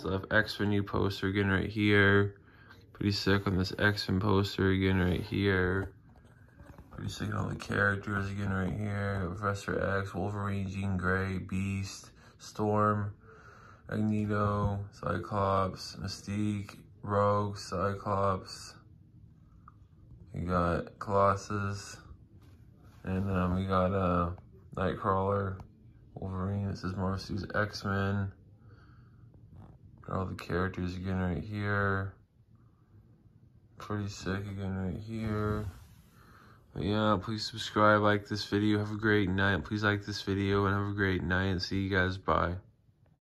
stuff. X-Men new poster again right here. Pretty sick on this X-Men poster again right here. Pretty sick on all the characters again right here. Professor X, Wolverine, Jean Grey, Beast, Storm, Magneto, Cyclops, Mystique, Rogue, Cyclops. We got Colossus. And um, we got uh, Nightcrawler, Wolverine. This is Marvel's X-Men. Got all the characters again right here. Pretty sick again right here. Yeah, please subscribe, like this video. Have a great night. Please like this video and have a great night. And see you guys. Bye.